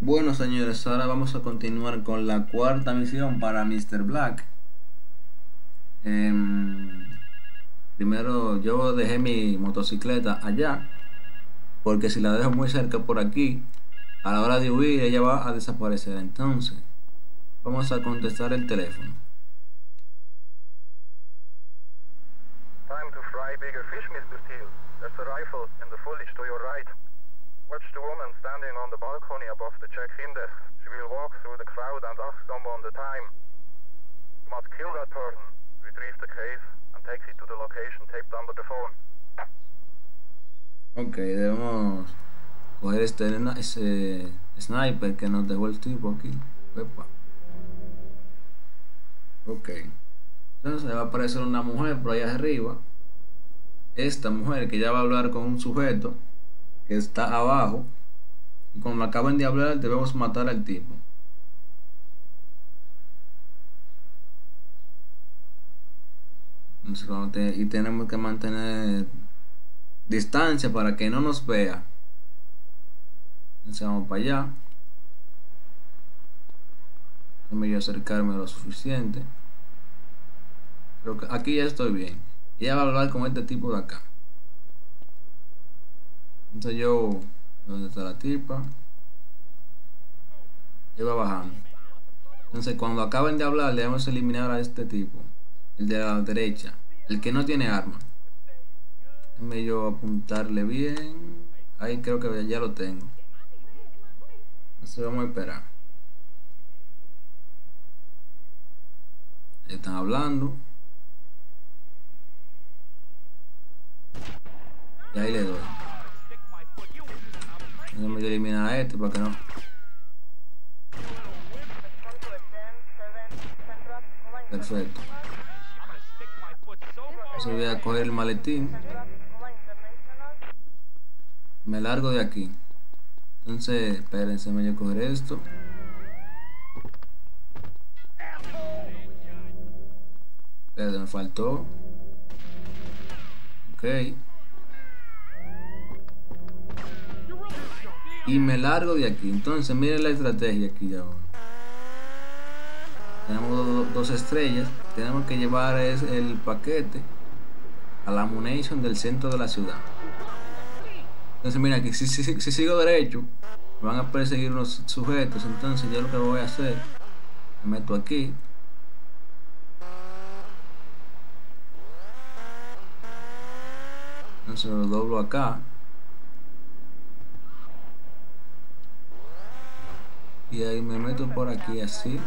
Bueno señores, ahora vamos a continuar con la cuarta misión para Mr. Black. Em, primero yo dejé mi motocicleta allá, porque si la dejo muy cerca por aquí, a la hora de huir ella va a desaparecer. Entonces, vamos a contestar el teléfono. Time to fry bigger fish, Mr. Steele. There's a rifle in the foliage to your right. Watch the woman standing on the balcony above the check-in desk. She will walk through the crowd and ask someone the time. You must kill that person, retrieve the case, and take it to the location taped under the phone. Ok, debemos coger este ese sniper que nos dejó el tipo aquí. Epa. Ok. Entonces va a aparecer una mujer por allá arriba. Esta mujer que ya va a hablar con un sujeto que está abajo. Y como acaban de hablar, debemos matar al tipo. Cuando y tenemos que mantener distancia para que no nos vea. Entonces vamos para allá. Déjame yo acercarme lo suficiente. Pero aquí ya estoy bien. Y ella va a hablar con este tipo de acá. Entonces yo. ¿Dónde está la tipa? Va bajando. Entonces cuando acaben de hablar, debemos eliminar a este tipo. El de la derecha. El que no tiene arma. Déjame yo apuntarle bien. Ahí creo que ya lo tengo. Entonces vamos a esperar. Ahí Están hablando. Y ahí le doy. Eliminar a este para que no. Perfecto. Entonces voy a coger el maletín. Me largo de aquí. Entonces, espérense, me voy a coger esto. Espérate, me faltó. Ok. Y me largo de aquí. Entonces, miren la estrategia aquí ya. Tenemos do- dos estrellas. Tenemos que llevar el paquete a la munition del centro de la ciudad. Entonces, mira, aquí si, si- si sigo derecho, van a perseguir unos sujetos. Entonces, yo lo que voy a hacer, me meto aquí. Entonces, lo doblo acá. Y ahí me meto por aquí así.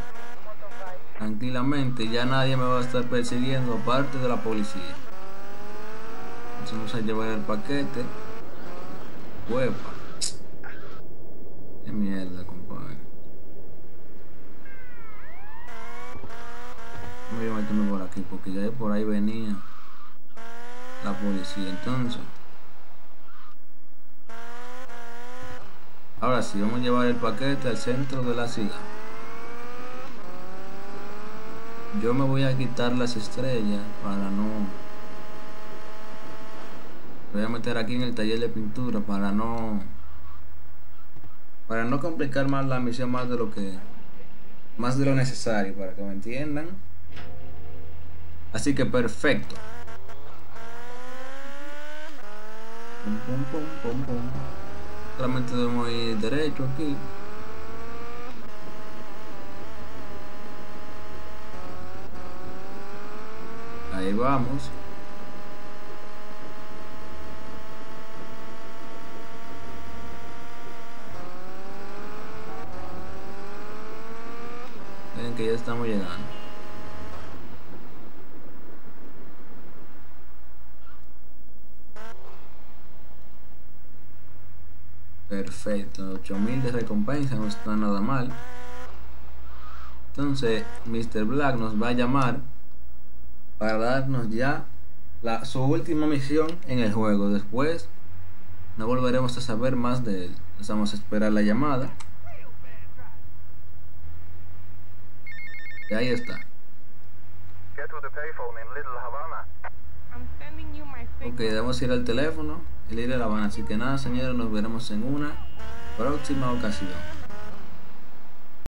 Tranquilamente, ya nadie me va a estar persiguiendo aparte de la policía. Entonces vamos a llevar el paquete. Huepa. Qué mierda, compadre. Voy a meterme por aquí porque ya de por ahí venía la policía. Entonces, ahora sí, vamos a llevar el paquete al centro de la ciudad. Yo me voy a quitar las estrellas para no voy a meter aquí en el taller de pintura para no para no complicar más la misión más de lo que más de lo necesario para que me entiendan así que perfecto Pum, pum, pum. Solamente debemos ir derecho aquí ahí vamos Miren que ya estamos llegando. Perfecto, 8000 de recompensa no está nada mal. Entonces, Mr. Black nos va a llamar para darnos ya la, su última misión en el juego. Después, no volveremos a saber más de él. Entonces, vamos a esperar la llamada. Y ahí está. Ok, debemos ir al teléfono y ir a La Habana. Así que nada, señores, nos veremos en una próxima ocasión.